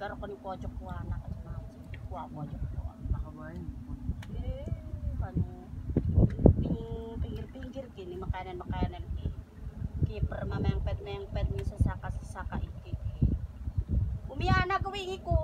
Daro ko ni pojok ko anak at mga kuha pojok ko. Nakabayan. Eh, ano. Pinggir-pinggir gini, makanan-makanan eh. Keeper mamayang ped na yung ped minsan saka-saka ikik. Umiana gawin ko.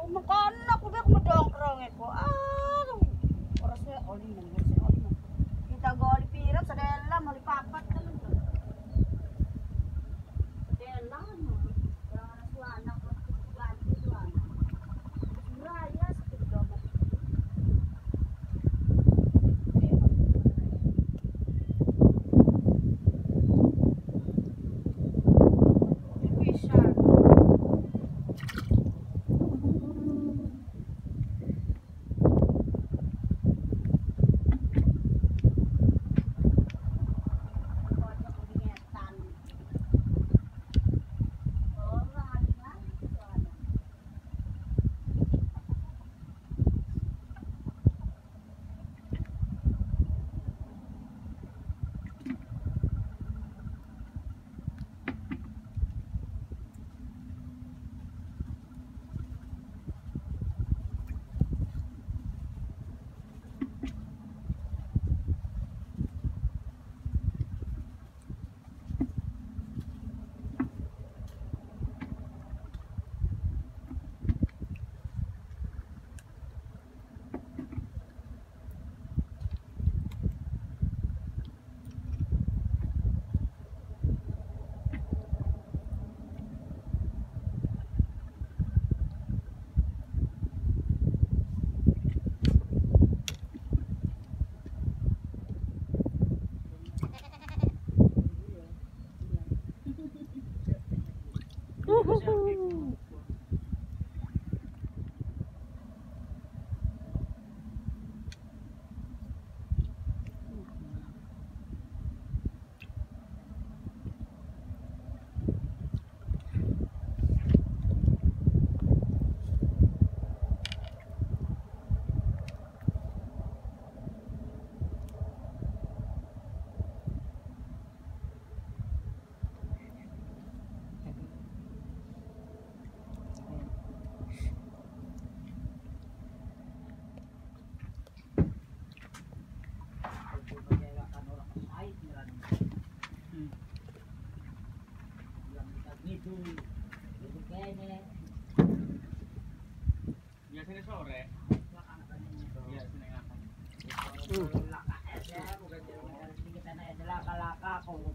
Woohoo! Biasanya sore. Iya, seneng apa? Laka-laka ko,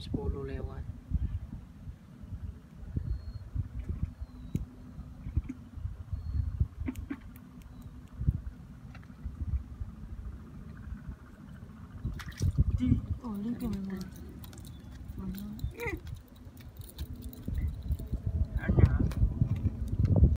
10 lewat. Oh, lihat memang. Mana?